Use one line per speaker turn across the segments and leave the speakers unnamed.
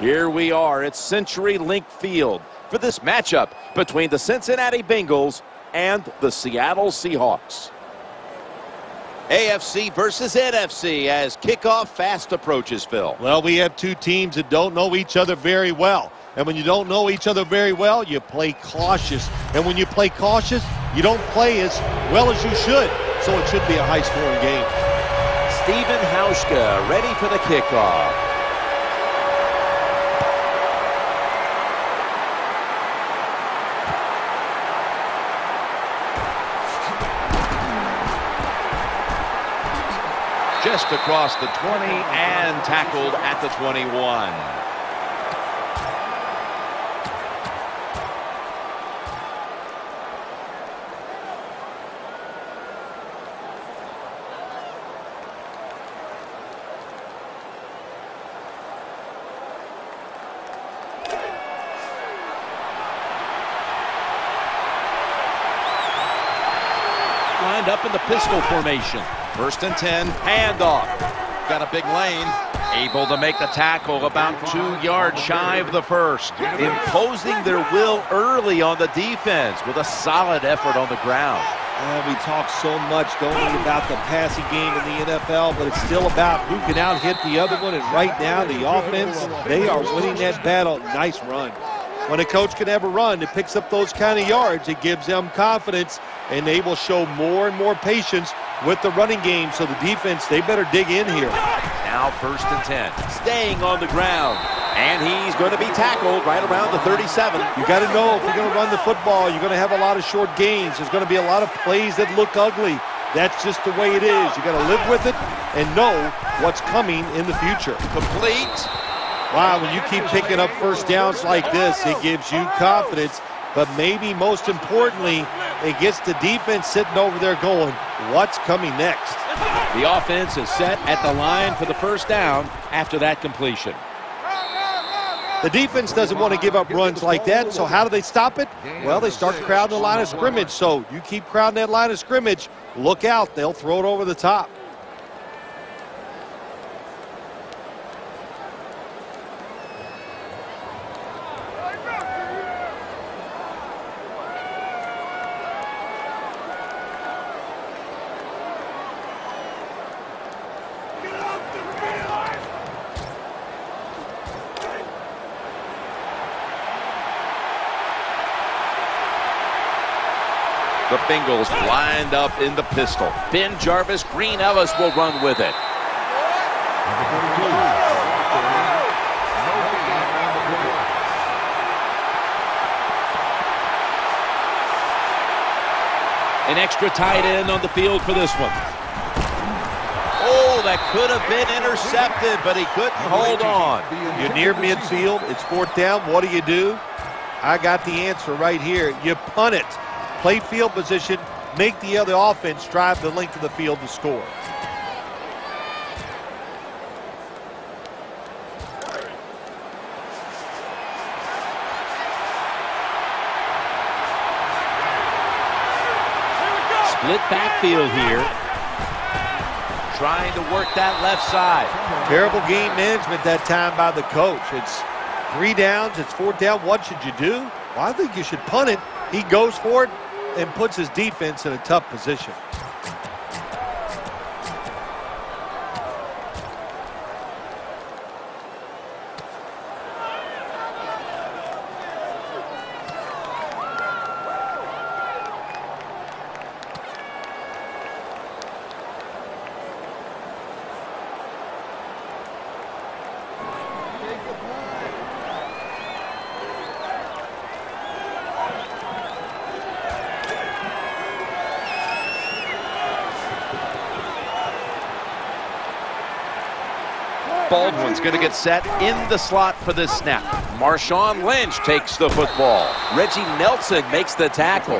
Here we are at CenturyLink Field for this matchup between the Cincinnati Bengals and the Seattle Seahawks. AFC versus NFC as kickoff fast approaches, Phil.
Well, we have two teams that don't know each other very well. And when you don't know each other very well, you play cautious. And when you play cautious, you don't play as well as you should. So it should be a high-scoring game.
Stephen Hauschka ready for the kickoff. Just across the 20 and tackled at the 21. lined up in the pistol formation. First and 10, handoff. Got a big lane. Able to make the tackle about two yards shy of the first. Imposing their will early on the defense with a solid effort on the ground.
we talk so much, don't we, about the passing game in the NFL, but it's still about who can out-hit the other one. And right now, the offense, they are winning that battle. Nice run. When a coach can have a run that picks up those kind of yards, it gives them confidence, and they will show more and more patience with the running game. So the defense, they better dig in here.
Now first and 10. Staying on the ground. And he's going to be tackled right around the 37.
You got to know if you're going to run the football, you're going to have a lot of short gains. There's going to be a lot of plays that look ugly. That's just the way it is. You got to live with it and know what's coming in the future.
Complete.
Wow, when you keep picking up first downs like this, it gives you confidence. But maybe most importantly, it gets the defense sitting over there going, what's coming next?
The offense is set at the line for the first down after that completion.
The defense doesn't want to give up runs like that, so how do they stop it? Well, they start crowding the line of scrimmage. So you keep crowding that line of scrimmage, look out, they'll throw it over the top.
Bengals lined up in the pistol. BenJarvus, Green Ellis will run with it. An extra tight end on the field for this one. Oh, that could have been intercepted, but he couldn't hold on.
You're near midfield. It's fourth down. What do you do? I got the answer right here. You punt it play field position, make the other offense drive the length of the field to score.
Split backfield here. Trying to work that left side.
Terrible game management that time by the coach. It's three downs, it's fourth down. What should you do? Well, I think you should punt it. He goes for it, and puts his defense in a tough position.
Baldwin's going to get set in the slot for this snap. Marshawn Lynch takes the football. Reggie Nelson makes the tackle.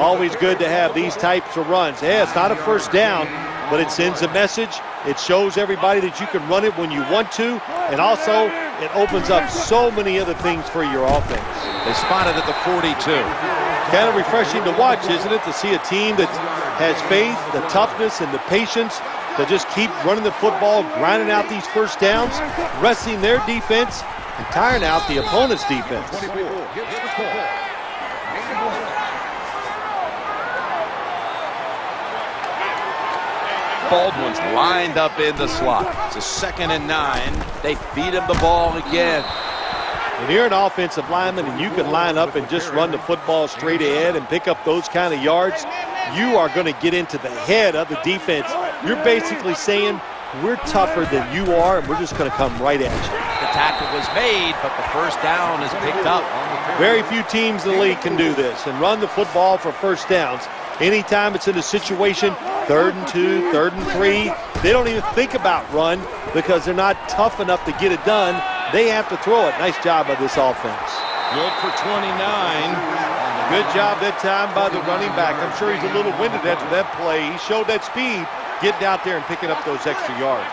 Always good to have these types of runs. Yeah, it's not a first down, but it sends a message. It shows everybody that you can run it when you want to, and also it opens up so many other things for your offense.
They spotted at the 42.
Kind of refreshing to watch, isn't it, to see a team that has faith, the toughness, and the patience to just keep running the football, grinding out these first downs, resting their defense, and tiring out the opponent's defense.
Baldwin's lined up in the slot. It's a second and nine. They feed him the ball again.
When you're an offensive lineman and you can line up and just run the football straight ahead and pick up those kind of yards, you are going to get into the head of the defense. You're basically saying, we're tougher than you are, and we're just going to come right at you.
The tackle was made, but the first down is picked up.
Very few teams in the league can do this and run the football for first downs. Anytime it's in a situation, third and two, third and three, they don't even think about run because they're not tough enough to get it done. They have to throw it. Nice job by this offense.
Good for 29.
Good job that time by the running back. I'm sure he's a little winded after that play. He showed that speed getting out there and picking up those extra yards.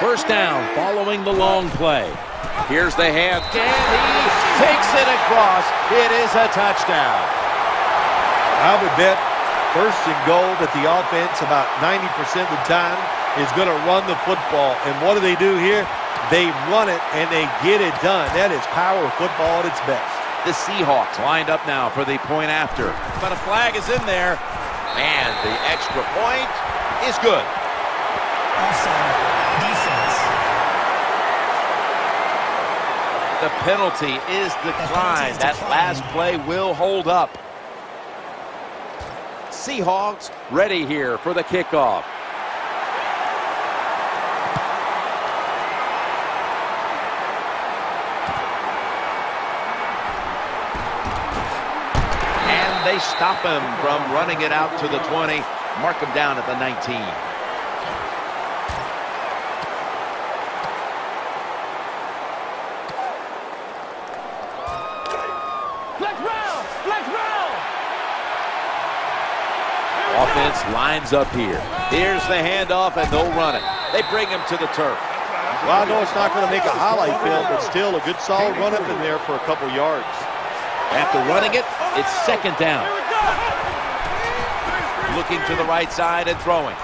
First down following the long play. Here's the hand, and he takes it across. It is a touchdown.
I would bet first and goal that the offense about 90% of the time is going to run the football. And what do they do here? They run it and they get it done. That is power football at its best.
The Seahawks lined up now for the point after. But a flag is in there. And the extra point is good.
defense.
The penalty is declined. That last play will hold up. Seahawks ready here for the kickoff. They stop him from running it out to the 20. Mark him down at the 19. Offense lines up here. Here's the handoff, and they'll run it. They bring him to the turf.
Well, I know it's not going to make a highlight film, but still a good solid run up in there for a couple yards.
After running it, it's second down. Looking to the right side and throwing.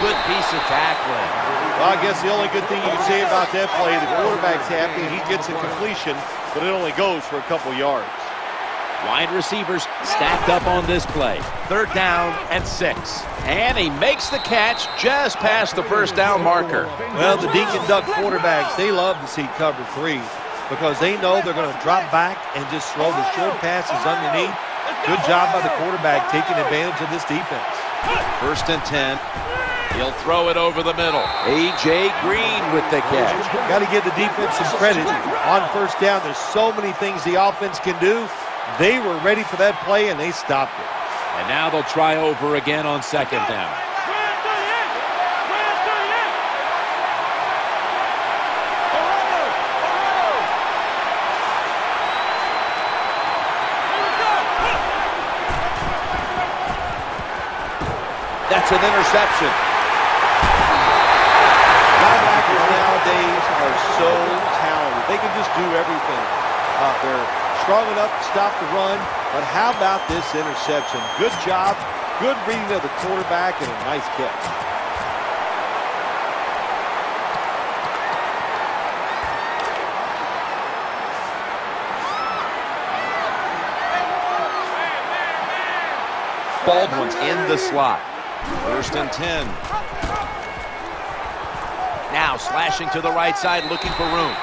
Good piece of tackling.
Well, I guess the only good thing you can say about that play, the quarterback's happy. He gets a completion, but it only goes for a couple yards.
Wide receivers stacked up on this play. Third down and six. And he makes the catch just past the first down marker.
Well, the dink and dunk quarterbacks, they love to see cover three because they know they're going to drop back and just throw the short passes underneath. Good job by the quarterback taking advantage of this defense.
First and 10. He'll throw it over the middle. A.J. Green with the catch.
Got to give the defense some credit. On first down, there's so many things the offense can do. They were ready for that play, and they stopped it.
And now they'll try over again on second down. That's an interception.
Linebackers nowadays are so talented. They can just do everything. Uh, they're strong enough to stop the run, but how about this interception? Good job, good reading of the quarterback, and a nice catch.
Baldwin's in the slot. First and 10. Now slashing to the right side, looking for room.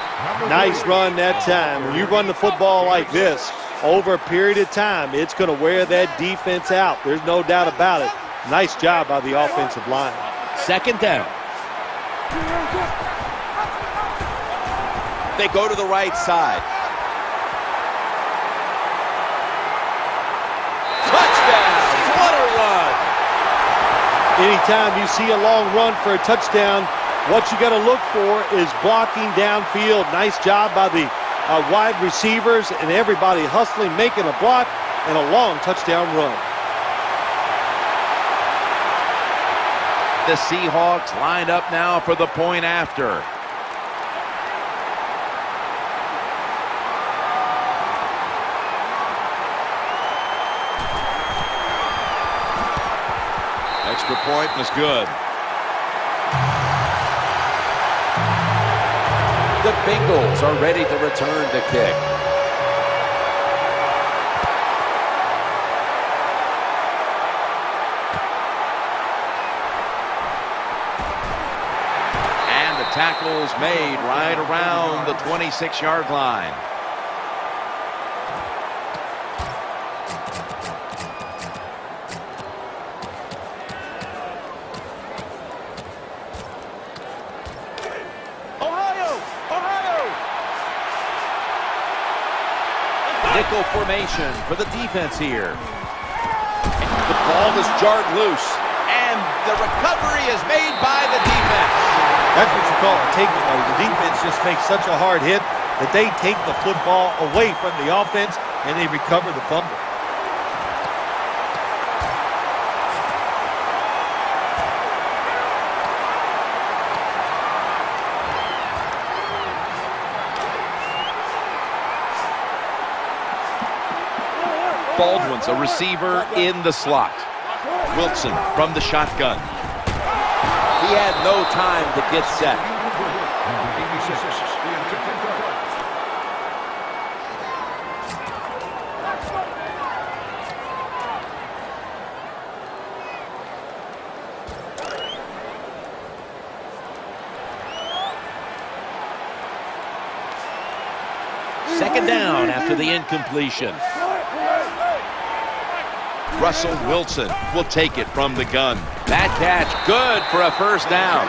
Nice run that time. When you run the football like this, over a period of time, it's going to wear that defense out. There's no doubt about it. Nice job by the offensive line.
Second down. They go to the right side. Touchdown! What a run!
Anytime you see a long run for a touchdown, what you got to look for is blocking downfield. Nice job by the uh, wide receivers and everybody hustling, making a block and a long touchdown run.
The Seahawks lined up now for the point after. Extra point was good. The Bengals are ready to return the kick. And the tackle's made right around the 26-yard line. Formation for the defense here. The ball is jarred loose, and the recovery is made by the defense.
That's what you call a takeaway. The defense just makes such a hard hit that they take the football away from the offense and they recover the fumble.
A receiver in the slot. Wilson from the shotgun. He had no time to get set. Second down after the incompletion. Russell Wilson will take it from the gun. That catch good for a first down.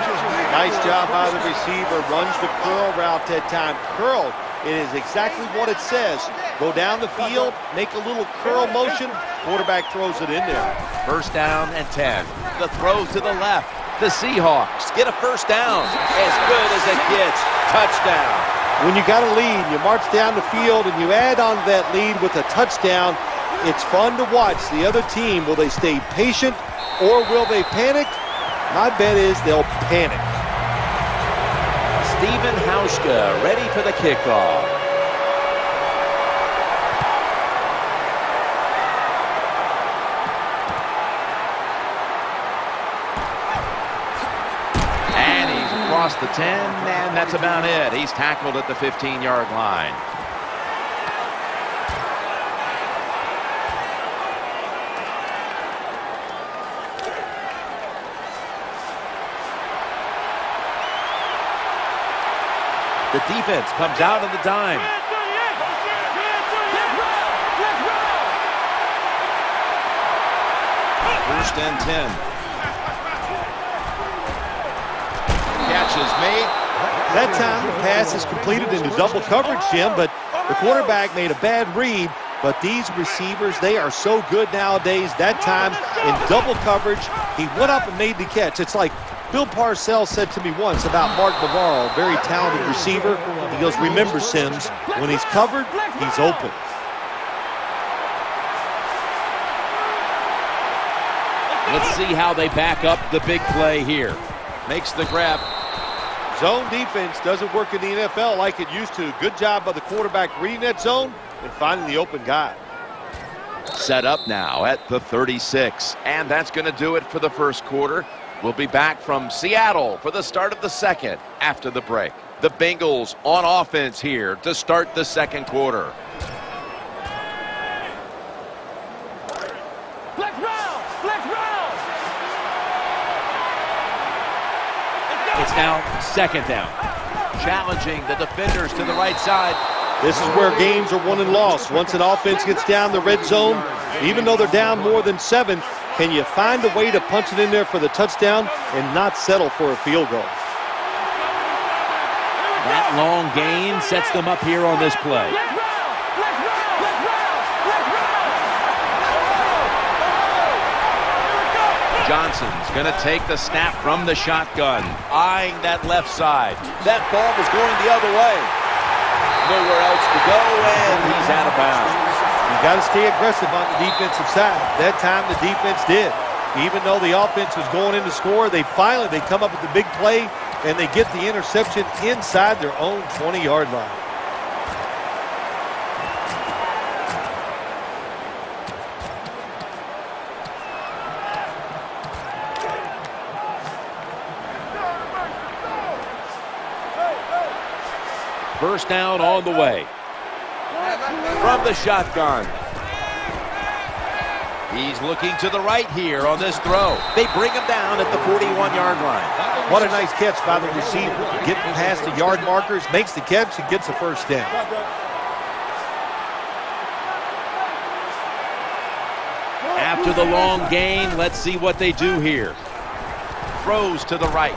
Nice job by the receiver. Runs the curl route that time. Curl, it is exactly what it says. Go down the field, make a little curl motion, quarterback throws it in there.
First down and 10. The throw to the left. The Seahawks get a first down. As good as it gets. Touchdown.
When you got a lead, you march down the field and you add on to that lead with a touchdown, it's fun to watch the other team. Will they stay patient or will they panic? My bet is they'll panic.
Stephen Hauschka ready for the kickoff. And he's across the 10, and that's about it. He's tackled at the 15-yard line. The defense comes out on the dime. First and 10. Catch is made.
That time the pass is completed into double coverage, Jim, but the quarterback made a bad read. But these receivers, they are so good nowadays. That time in double coverage, he went up and made the catch. It's like Bill Parcells said to me once about Mark Bavaro, very talented receiver. He goes, remember, Simms, when he's covered, he's open.
Let's see how they back up the big play here. Makes the grab.
Zone defense doesn't work in the NFL like it used to. Good job by the quarterback reading that zone and finding the open guy.
Set up now at the 36. And that's going to do it for the first quarter. We'll be back from Seattle for the start of the second after the break. The Bengals on offense here to start the second quarter. It's now second down. Challenging the defenders to the right side.
This is where games are won and lost. Once an offense gets down the red zone, even though they're down more than seven, can you find a way to punch it in there for the touchdown and not settle for a field goal?
That long gain sets them up here on this play. Johnson's going to take the snap from the shotgun, eyeing that left side. That ball was going the other way. Nowhere else to go, and he's out of bounds.
You got to stay aggressive on the defensive side. That time the defense did. Even though the offense was going in to score, they finally they come up with the big play and they get the interception inside their own 20-yard line.
First down on the way. From the shotgun. He's looking to the right here on this throw. They bring him down at the 41-yard line.
What a nice catch by the receiver. Getting past the yard markers, makes the catch and gets a first down.
After the long gain, let's see what they do here. Throws to the right.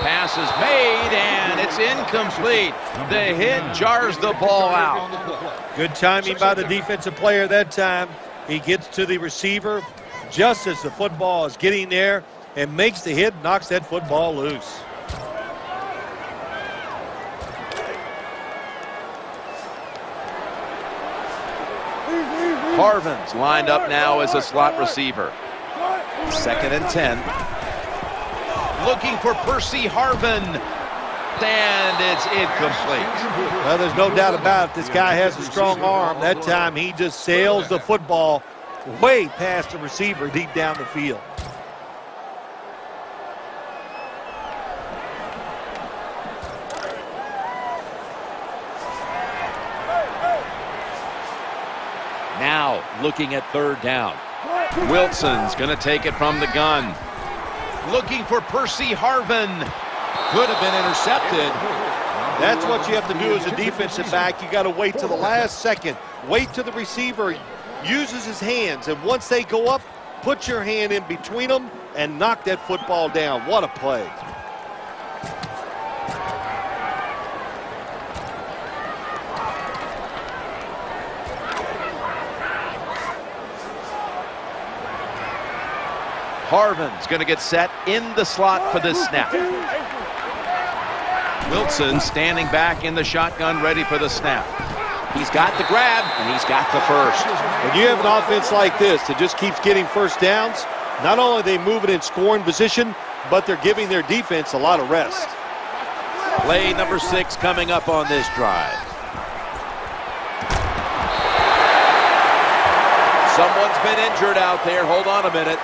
Pass is made, and it's incomplete. The hit jars the ball out.
Good timing by the defensive player that time. He gets to the receiver just as the football is getting there and makes the hit, knocks that football loose.
Harvin's lined up now as a slot receiver. Second and 10. Looking for Percy Harvin. And it's incomplete.
Well, there's no doubt about it. This guy has a strong arm. That time he just sails the football way past the receiver deep down the field.
Now looking at third down. Wilson's going to take it from the gun. Looking for Percy Harvin. Could have been intercepted.
That's what you have to do as a defensive back. You got to wait to the last second. Wait till the receiver uses his hands. And once they go up, put your hand in between them and knock that football down. What a play.
Harvin's going to get set in the slot for this snap. Wilson standing back in the shotgun, ready for the snap. He's got the grab, and he's got the first.
When you have an offense like this that just keeps getting first downs, not only are they moving in scoring position, but they're giving their defense a lot of rest.
Play number six coming up on this drive. Someone's been injured out there. Hold on a minute.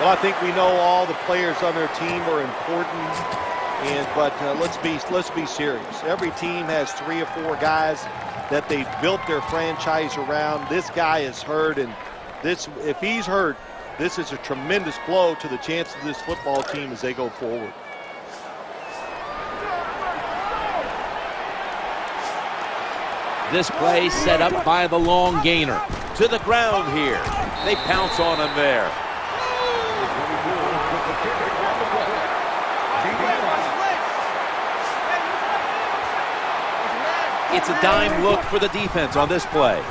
Well, I think we know all the players on their team are important, and but uh, let's be let's be serious. Every team has three or four guys that they've built their franchise around. This guy is hurt, and this if he's hurt, this is a tremendous blow to the chance of this football team as they go forward.
This play set up by the long gainer. To the ground here. They pounce on him there. It's a dime look for the defense on this play.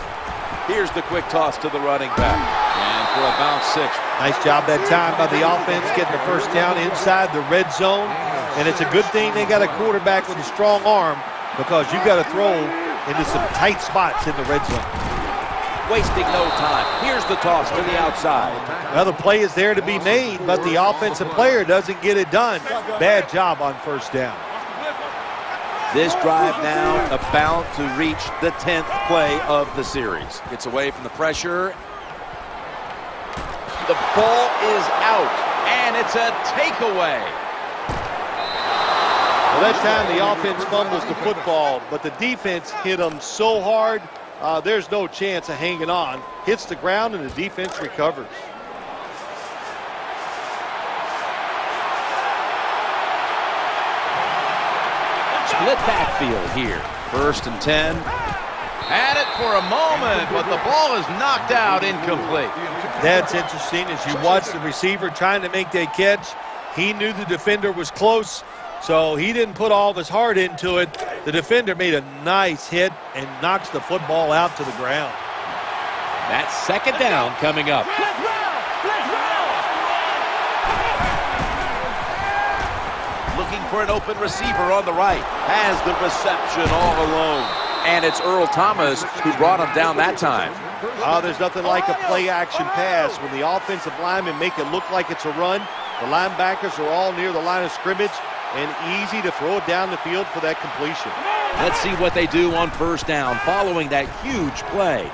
Here's the quick toss to the running back. And for about six.
Nice job that time by the offense getting the first down inside the red zone. And it's a good thing they got a quarterback with a strong arm because you've got to throw into some tight spots in the red zone.
Wasting no time. Here's the toss to the outside.
Another play is there to be made, but the offensive player doesn't get it done. Bad job on first down.
This drive now about to reach the 10th play of the series. Gets away from the pressure. The ball is out, and it's a takeaway.
Well, that time the offense fumbles the football, but the defense hit them so hard, uh, there's no chance of hanging on. Hits the ground, and the defense recovers.
Split backfield here. First and 10. Had it for a moment, but the ball is knocked out incomplete.
That's interesting. As you watch the receiver trying to make that catch, he knew the defender was close, so he didn't put all of his heart into it. The defender made a nice hit and knocks the football out to the ground.
That's second down coming up. For an open receiver on the right. Has the reception all alone. And it's Earl Thomas who brought him down that time.
Oh, there's nothing like a play-action pass. When the offensive linemen make it look like it's a run, the linebackers are all near the line of scrimmage and easy to throw it down the field for that completion.
Let's see what they do on first down following that huge play.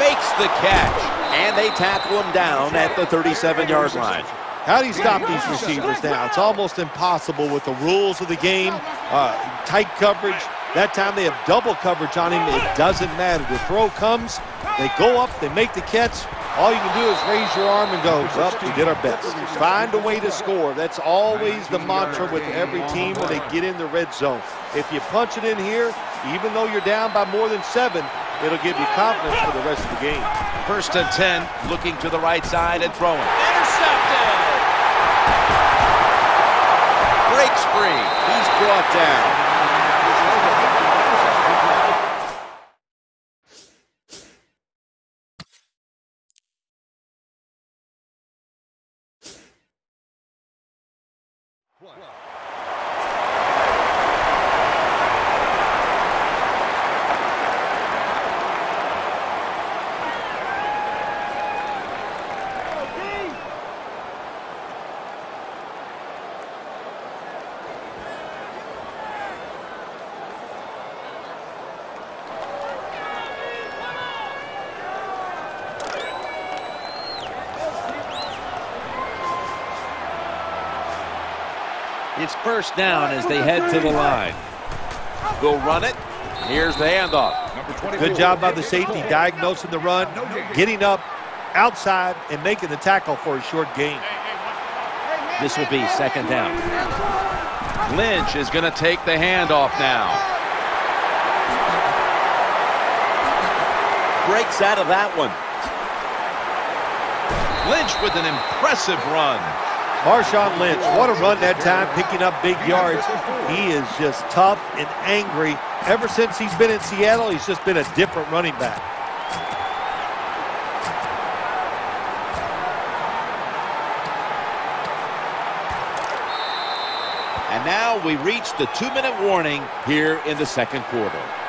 Makes the catch, and they tackle him down at the 37-yard line.
How do you stop these receivers now? It's almost impossible with the rules of the game. Uh, tight coverage. That time they have double coverage on him. It doesn't matter. The throw comes. They go up. They make the catch. All you can do is raise your arm and go, well, we did our best. Find a way to score. That's always the mantra with every team when they get in the red zone. If you punch it in here, even though you're down by more than seven, it'll give you confidence for the rest of the game.
First and 10, looking to the right side and throwing. Free. He's brought down. It's first down as they head to the line. Will run it. Here's the handoff.
Good job by the safety diagnosing the run, getting up outside and making the tackle for a short gain.
This will be second down. Lynch is going to take the handoff now. Breaks out of that one. Lynch with an impressive run.
Marshawn Lynch, what a run that time, picking up big yards. He is just tough and angry. Ever since he's been in Seattle, he's just been a different running back.
And now we reach the two-minute warning here in the second quarter.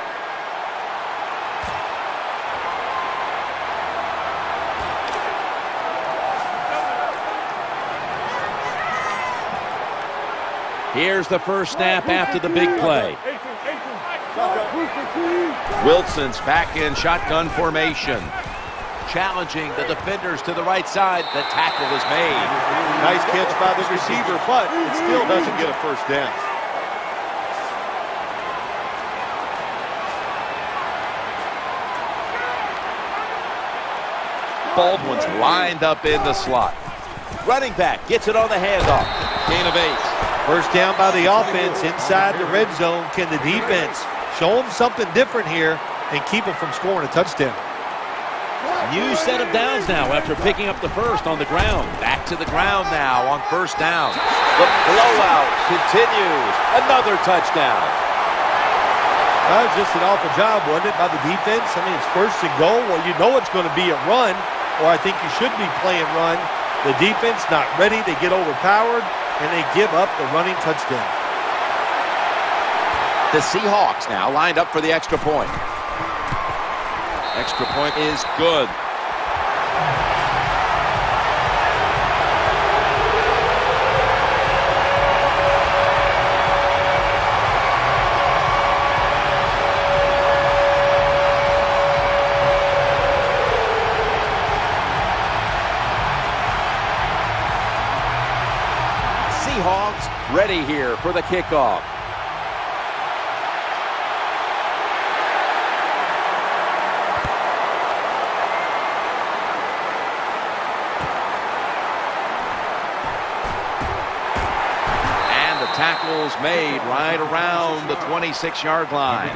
Here's the first snap after the big play. Wilson's back in shotgun formation. Challenging the defenders to the right side. The tackle is made.
Nice catch by the receiver, but it still doesn't get a first down.
Baldwin's lined up in the slot. Running back gets it on the handoff. Gain of eight.
First down by the offense inside the red zone. Can the defense show them something different here and keep them from scoring a touchdown?
New set of downs now after picking up the first on the ground. Back to the ground now on first down. The blowout continues. Another touchdown.
That was just an awful job, wasn't it, by the defense? I mean, it's first and goal. Well, you know it's going to be a run, or I think you should be playing run. The defense not ready. They get overpowered, and they give up the running touchdown.
The Seahawks now lined up for the extra point. Extra point is good. Here for the kickoff. And the tackle's made right around the 26-yard line.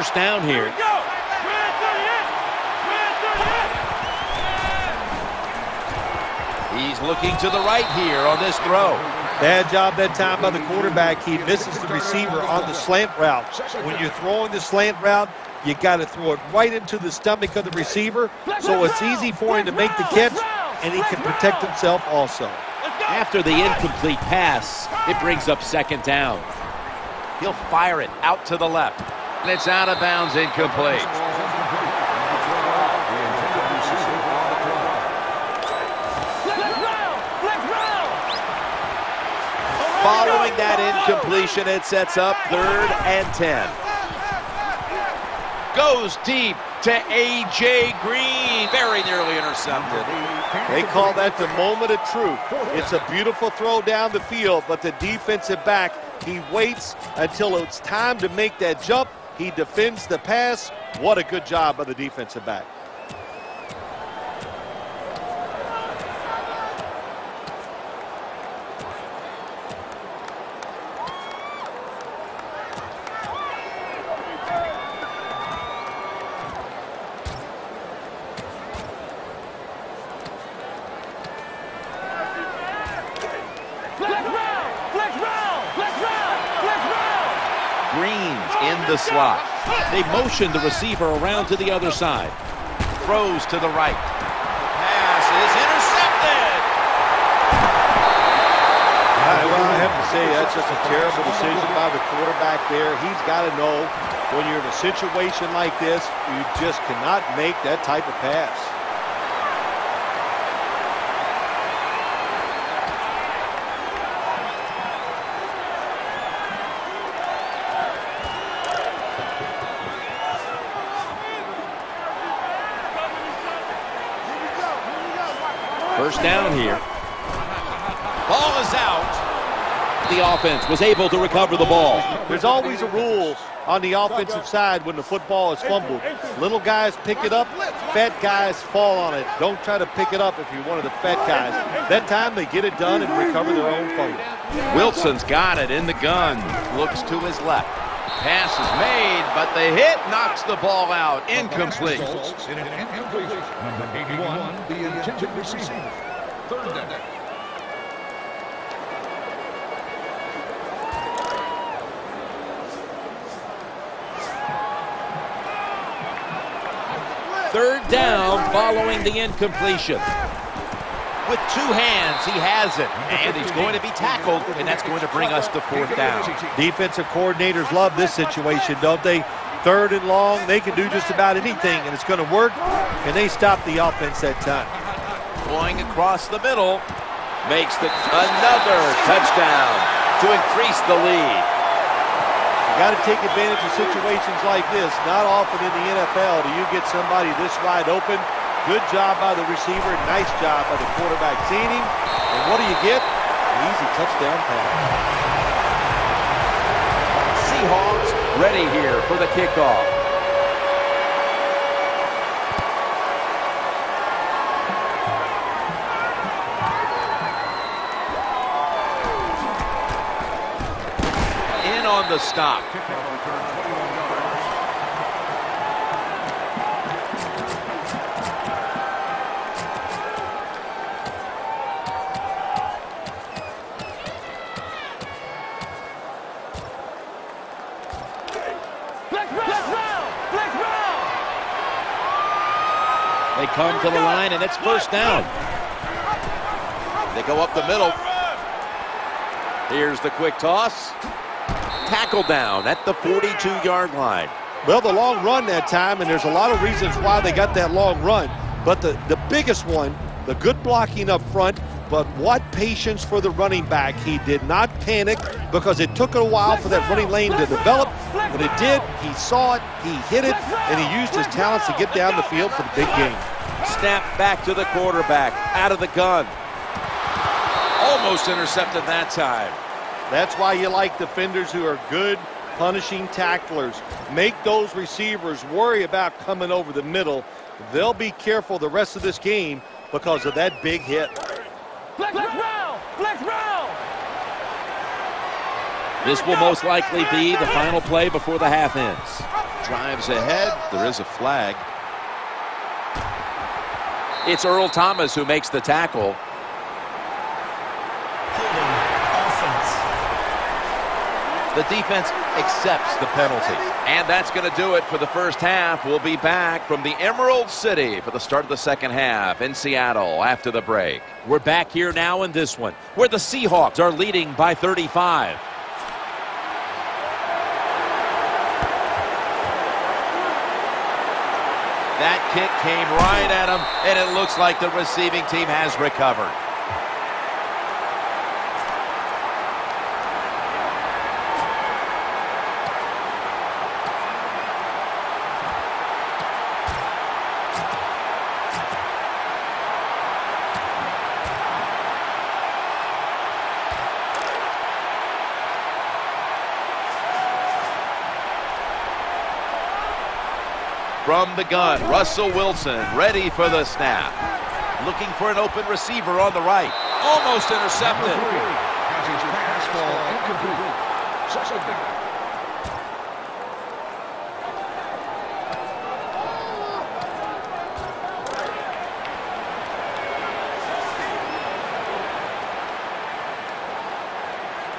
First down here. He's looking to the right here on this throw.
Bad job that time by the quarterback. He misses the receiver on the slant route. When you're throwing the slant route, you got to throw it right into the stomach of the receiver so it's easy for him to make the catch and he can protect himself also.
After the incomplete pass, it brings up second down. He'll fire it out to the left. And it's out of bounds, incomplete. Following that incompletion, it sets up third and 10. Goes deep to A.J. Green. Very nearly intercepted.
They call that the moment of truth. It's a beautiful throw down the field, but the defensive back, he waits until it's time to make that jump. He defends the pass. What a good job by the defensive back.
Slot. They motion the receiver around to the other side. Throws to the right. Pass is intercepted.
well, I have to say that's just a terrible decision by the quarterback there. He's got to know when you're in a situation like this, you just cannot make that type of pass.
Offense was able to recover the ball.
There's always a rule on the offensive side when the football is fumbled. Little guys pick it up, fat guys fall on it. Don't try to pick it up if you're one of the fat guys. That time they get it done and recover their own fumble.
Wilson's got it in the gun. Looks to his left. Pass is made, but the hit knocks the ball out. Incomplete.
In an incompletion. Number 81, the intended receiver. Third down.
Third down following the incompletion. With two hands, he has it. And he's going to be tackled, and that's going to bring us to fourth down.
Defensive coordinators love this situation, don't they? Third and long, they can do just about anything, and it's going to work. And they stop the offense that time.
Going across the middle, makes the another touchdown to increase the lead.
Got to take advantage of situations like this. Not often in the NFL do you get somebody this wide open. Good job by the receiver. Nice job by the quarterback seeing him. And what do you get? An easy touchdown pass.
Seahawks ready here for the kickoff. The stop. They come to the line, and it's first down. They go up the middle. Here's the quick toss. Tackle down at the 42-yard line.
Well, the long run that time, and there's a lot of reasons why they got that long run. But the, the biggest one, the good blocking up front, but what patience for the running back. He did not panic because it took a while for that running lane to develop. When it did, he saw it, he hit it, and he used his talents to get down the field for the big game.
Snap back to the quarterback, out of the gun. Almost intercepted that time.
That's why you like defenders who are good punishing tacklers. Make those receivers worry about coming over the middle. They'll be careful the rest of this game because of that big hit.
Flex round! Flex round!
This will most likely be the final play before the half ends. Drives ahead. There is a flag. It's Earl Thomas who makes the tackle. The defense accepts the penalty. And that's going to do it for the first half. We'll be back from the Emerald City for the start of the second half in Seattle after the break. We're back here now in this one, where the Seahawks are leading by 35. That kick came right at him, and it looks like the receiving team has recovered. The gun. Russell Wilson ready for the snap. Looking for an open receiver on the right. Almost intercepted.
Catches pass ball incomplete. Second down.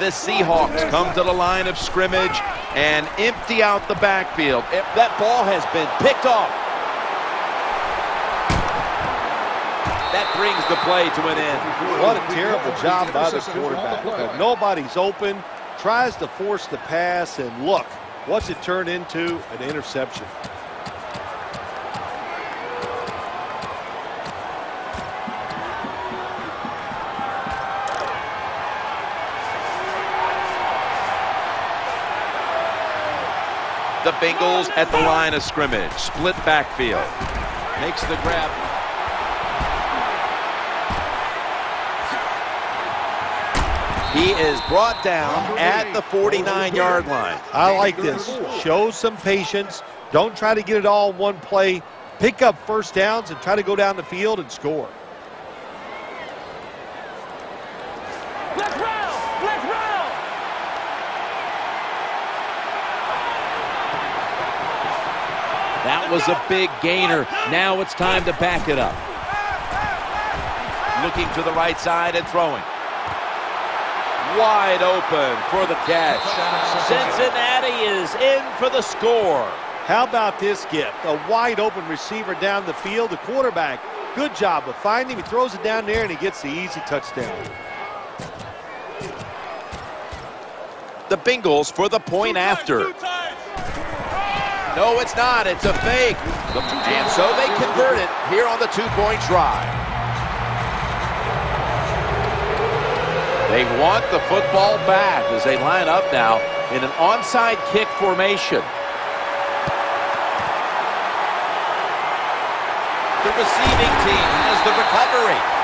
The Seahawks come to the line of scrimmage and empty out the backfield. If that ball has been picked off. That brings the play to an end.
What a terrible job by the quarterback. Nobody's open, tries to force the pass, and look, what's it turned into? An interception.
Bengals at the line of scrimmage. Split backfield. Makes the grab. He is brought down at the 49-yard line.
I like this. Show some patience. Don't try to get it all in one play. Pick up first downs and try to go down the field and score.
Was a big gainer. Now it's time to back it up. Looking to the right side and throwing. Wide open for the catch. Cincinnati is in for the score.
How about this gift? A wide open receiver down the field. The quarterback, good job of finding him. He throws it down there and he gets the easy touchdown.
The Bengals for the point after. No, it's not. It's a fake. And so they convert it here on the two-point try. They want the football back as they line up now in an onside kick formation. The receiving team has the recovery.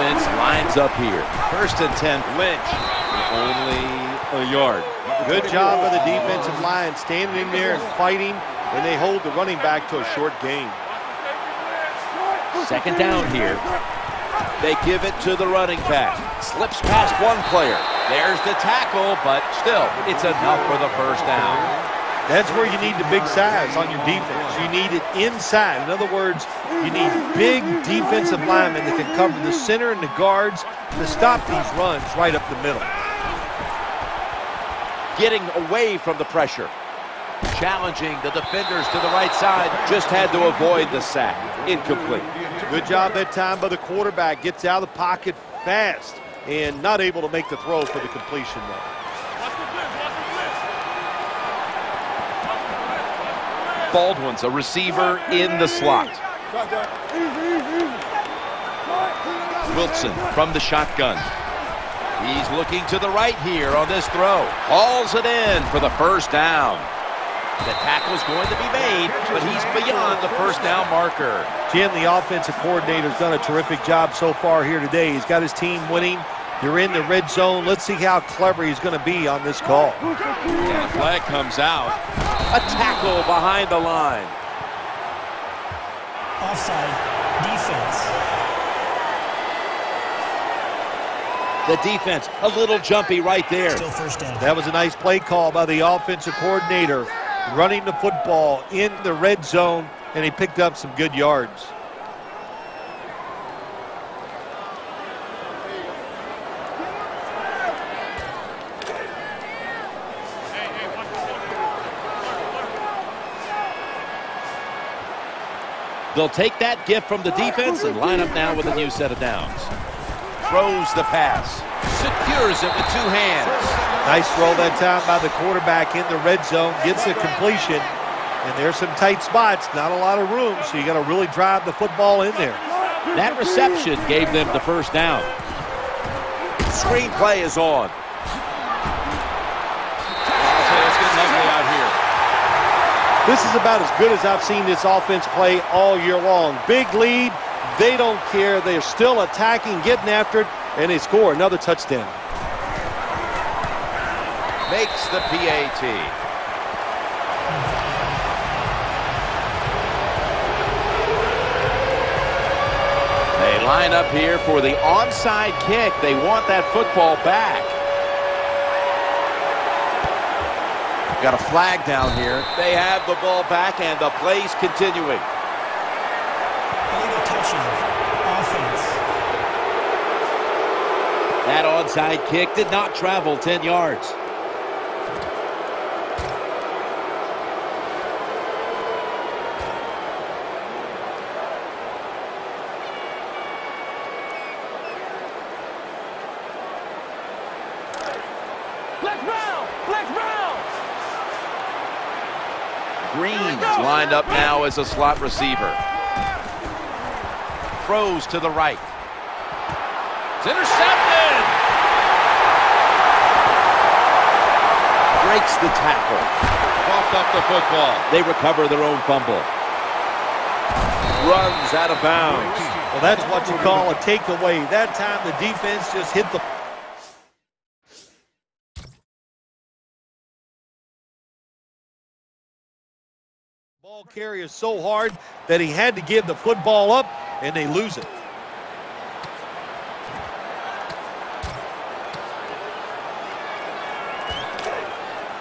Offense lines up here. First and 10, Lynch. Only a yard.
Good job by the defensive line standing in there and fighting, and they hold the running back to a short gain.
Second down here. They give it to the running back. Slips past one player. There's the tackle, but still, it's enough for the first down.
That's where you need the big size on your defense. You need it inside. In other words, you need big defensive linemen that can cover the center and the guards to stop these runs right up the middle.
Getting away from the pressure. Challenging the defenders to the right side. Just had to avoid the sack. Incomplete.
Good job that time by the quarterback. Gets out of the pocket fast and not able to make the throw for the completion there.
Baldwin's a receiver in the slot. Wilson from the shotgun. He's looking to the right here on this throw. Hauls it in for the first down. The tackle's going to be made, but he's beyond the first down marker.
Jim, the offensive coordinator's done a terrific job so far here today. He's got his team winning. You're in the red zone. Let's see how clever he's going to be on this call.
And the flag comes out. A tackle behind the line.
Offside. Defense.
The defense, a little jumpy right there.
Still first down.
That was a nice play call by the offensive coordinator. Running the football in the red zone, and he picked up some good yards.
They'll take that gift from the defense and line up now with a new set of downs. Throws the pass. Secures it with two hands.
Nice throw that time by the quarterback in the red zone. Gets a completion. And there's some tight spots, not a lot of room, so you got to really drive the football in there.
That reception gave them the first down. Screen play is on.
This is about as good as I've seen this offense play all year long. Big lead. They don't care. They're still attacking, getting after it, and they score another touchdown.
Makes the PAT. They line up here for the onside kick. They want that football back. Got a flag down here. They have the ball back and the play's continuing.
Illegal touching. Offense.
That onside kick did not travel 10 yards. Lined up now as a slot receiver. Throws to the right. It's intercepted. Breaks the tackle. Coughed up the football. They recover their own fumble. Runs out of bounds.
Well, that's what you call a takeaway. That time the defense just hit the ball carrier so hard that he had to give the football up, and they lose it.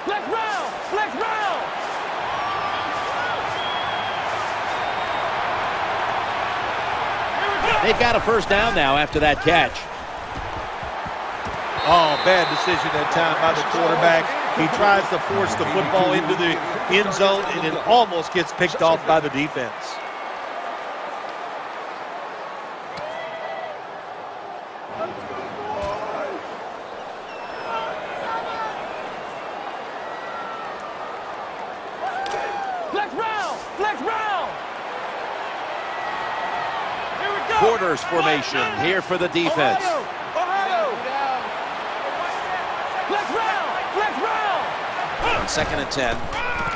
Flex round. Flex round.
They've got a first down now after that catch.
Oh, bad decision that time by the quarterback. He tries to force the football into the end zone, and it almost gets picked off by the defense.
Flex round. Flex round. Here we go.
Quarters formation here for the defense.
Ohio. Ohio. Flex round. Flex round.
On second and 10.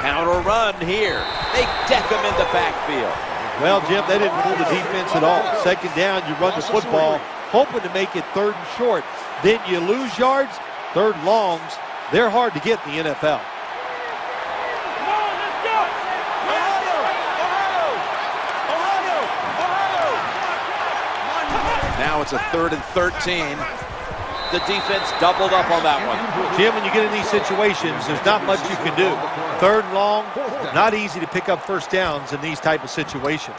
Counter run here. They deck him in the backfield.
Well, Jim, they didn't pull the defense at all. Second down, you run the football, hoping to make it third and short. Then you lose yards, third longs. They're hard to get in the NFL.
Now it's a third and 13. The defense doubled up on that one.
Jim, when you get in these situations, there's not much you can do. Third and long, not easy to pick up first downs in these type of situations.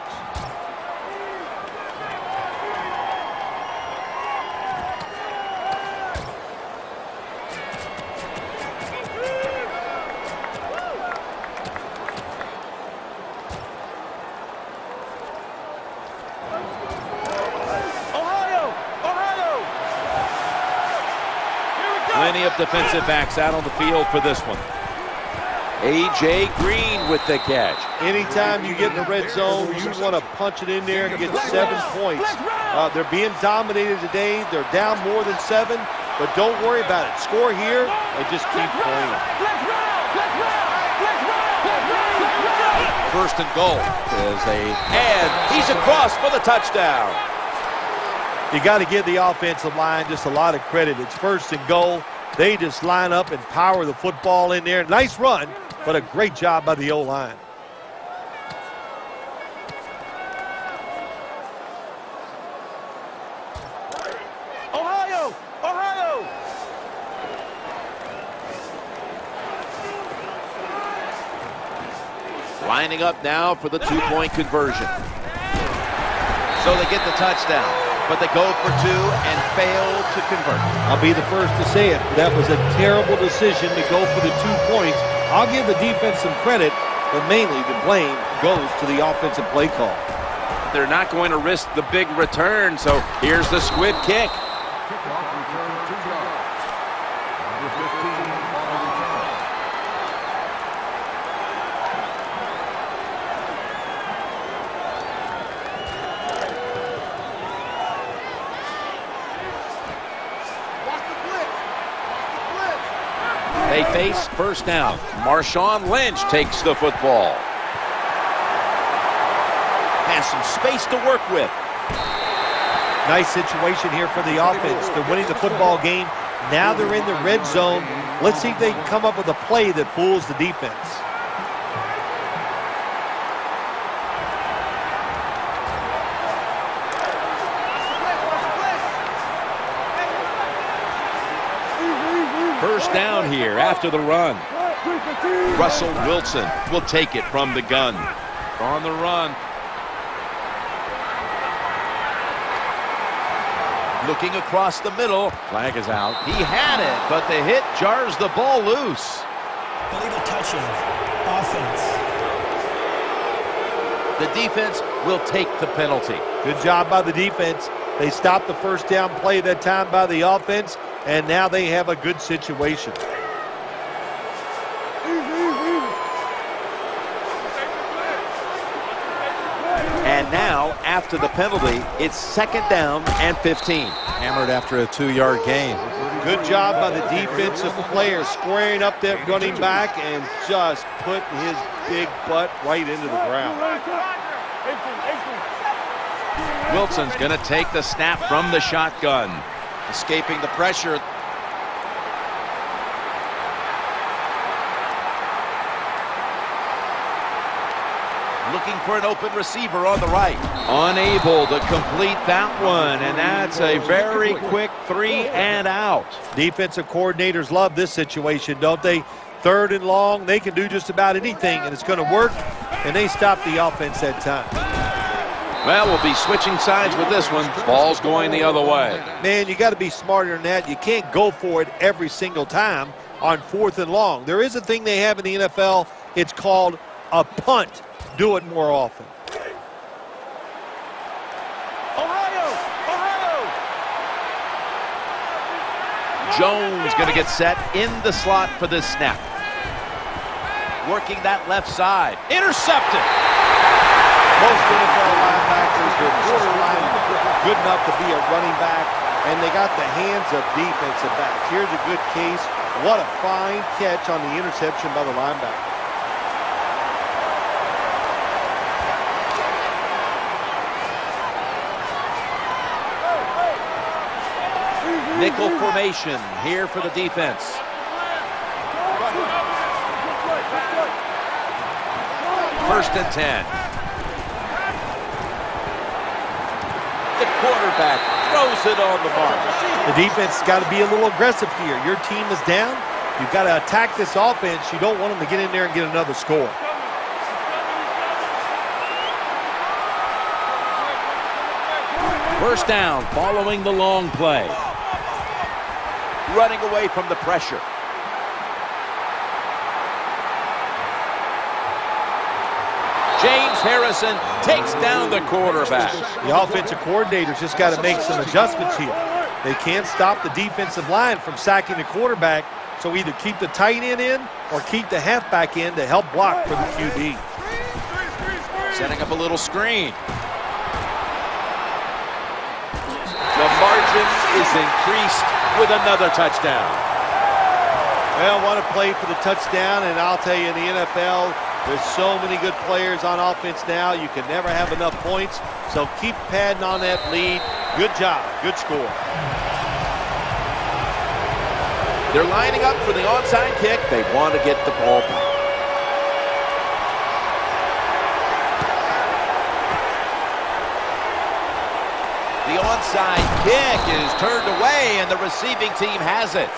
Defensive backs out on the field for this one. A.J. Green with the catch.
Anytime you get in the red zone, you want to punch it in there and get seven points. Uh, they're being dominated today. They're down more than seven, but don't worry about it. Score here and just keep playing.
First and goal is a and he's across for the touchdown.
You got to give the offensive line just a lot of credit. It's first and goal. They just line up and power the football in there. Nice run, but a great job by the O-line.
Ohio. Ohio.
Lining up now for the two-point conversion. So they get the touchdown, but they go for two and fail to convert.
I'll be the first to say it. That was a terrible decision to go for the two points. I'll give the defense some credit, but mainly the blame goes to the offensive play call.
They're not going to risk the big return, so here's the squib kick.
Kickoff return two yards. Number 15 on the return.
They face first down. Marshawn Lynch takes the football. Has some space to work with.
Nice situation here for the offense. They're winning the football game. Now they're in the red zone. Let's see if they come up with a play that fools the defense.
Here after the run. Russell Wilson will take it from the gun. On the run. Looking across the middle. Flag is out. He had it, but the hit jars the ball loose.
Illegal touching. Offense.
The defense will take the penalty.
Good job by the defense. They stopped the first down play that time by the offense, and now they have a good situation.
And now, after the penalty, it's second down and 15.
Hammered after a two-yard gain.
Good job by the defensive player squaring up that running back and just putting his big butt right into the ground.
Wilson's going to take the snap from the shotgun. Escaping the pressure. Looking for an open receiver on the right. Unable to complete that one, and that's a very quick three and out.
Defensive coordinators love this situation, don't they? Third and long, they can do just about anything, and it's going to work, and they stop the offense that time.
Well, we'll be switching sides with this one. Ball's going the other way.
Man, you got to be smarter than that. You can't go for it every single time on fourth and long. There is a thing they have in the NFL. It's called a punt. Do it more often.
Ohio! Ohio!
Jones going to get set in the slot for this snap. Working that left side. Intercepted.
Most NFL linebackers, they're borderline good enough to be a running back, and they got the hands of defensive backs. Here's a good case. What a fine catch on the interception by the linebacker.
Nickel formation here for the defense. First and 10. The quarterback throws it on the mark.
The defense got to be a little aggressive here. Your team is down. You've got to attack this offense. You don't want them to get in there and get another score.
First down following the long play. Running away from the pressure. James Harrison takes down the quarterback.
The offensive coordinator's just got to make some adjustments here. They can't stop the defensive line from sacking the quarterback, so either keep the tight end in or keep the halfback in to help block for the QB.
Setting up a little screen. The margin is increased with another touchdown.
Well, want to play for the touchdown, and I'll tell you, in the NFL, there's so many good players on offense now, you can never have enough points. So keep padding on that lead. Good job. Good score.
They're lining up for the onside kick. They want to get the ball back. The onside kick is turned away, and the receiving team has it.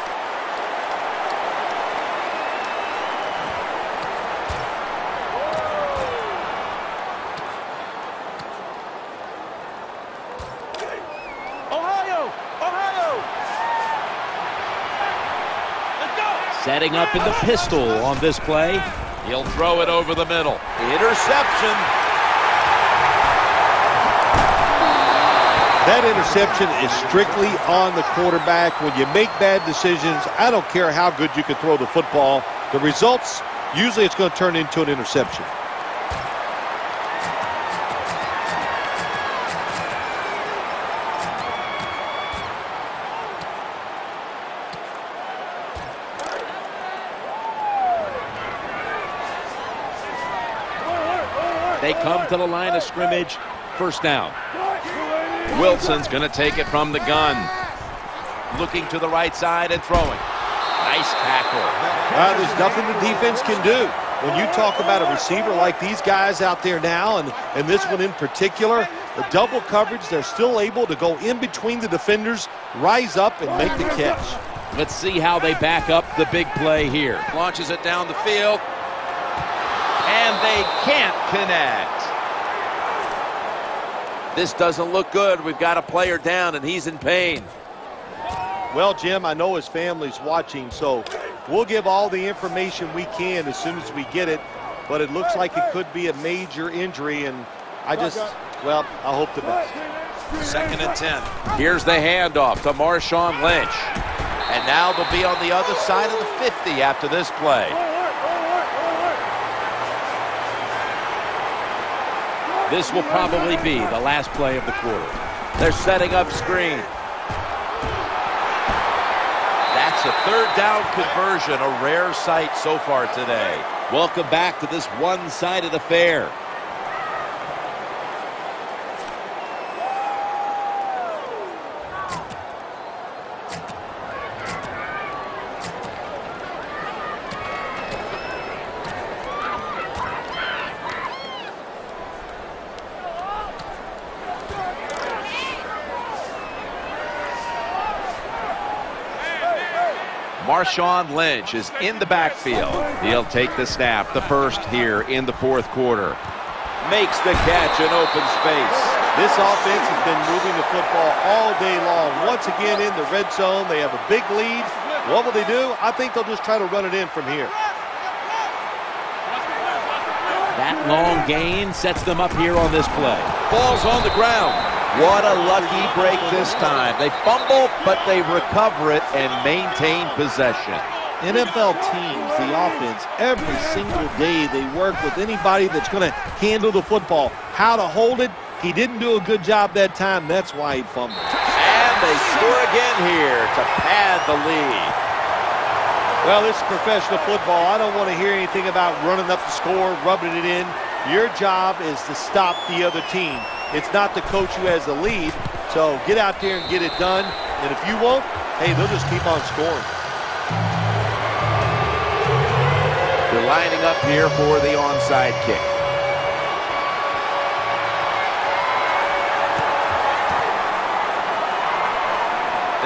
Ohio! Ohio! Let's go!
Setting up in the pistol on this play. He'll throw it over the middle. Interception.
That interception is strictly on the quarterback. When you make bad decisions, I don't care how good you can throw the football. The results, usually it's going to turn into an interception.
They come to the line of scrimmage. First down. Wilson's going to take it from the gun. Looking to the right side and throwing. Nice tackle.
Uh, there's nothing the defense can do. When you talk about a receiver like these guys out there now, and, and this one in particular, the double coverage, they're still able to go in between the defenders, rise up, and make the catch.
Let's see how they back up the big play here. Launches it down the field. And they can't connect. This doesn't look good. We've got a player down, and he's in pain.
Well, Jim, I know his family's watching, so we'll give all the information we can as soon as we get it. But it looks like it could be a major injury, and I just, well, I hope the best.
Second and 10. Here's the handoff to Marshawn Lynch. And now they'll be on the other side of the 50 after this play. This will probably be the last play of the quarter. They're setting up screen. That's a third down conversion, a rare sight so far today. Welcome back to this one-sided affair. Marshawn Lynch is in the backfield. He'll take the snap, the first here in the fourth quarter. Makes the catch in open space.
This offense has been moving the football all day long. Once again in the red zone, they have a big lead. What will they do? I think they'll just try to run it in from here.
That long gain sets them up here on this play. Ball's on the ground. What a lucky break this time. They fumble, but they recover it and maintain possession.
NFL teams, the offense, every single day they work with anybody that's going to handle the football. How to hold it, he didn't do a good job that time. That's why he fumbled.
And they score again here to pad the lead.
Well, this is professional football. I don't want to hear anything about running up the score, rubbing it in. Your job is to stop the other team. It's not the coach who has the lead. So get out there and get it done. And if you won't, hey, they'll just keep on scoring.
They're lining up here for the onside kick.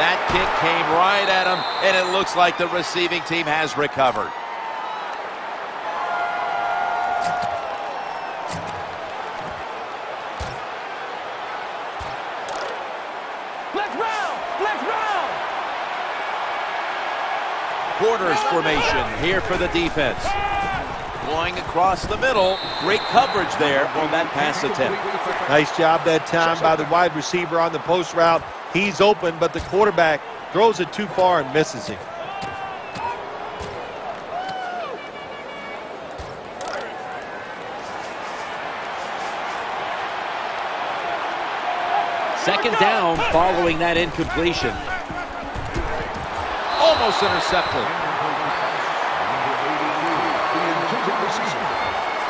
That kick came right at him, and it looks like the receiving team has recovered. Quarters formation here for the defense. Going across the middle. Great coverage there on that pass attempt.
Nice job that time by the wide receiver on the post route. He's open, but the quarterback throws it too far and misses him.
Second down following that incompletion. Almost intercepted.
The intended receiver.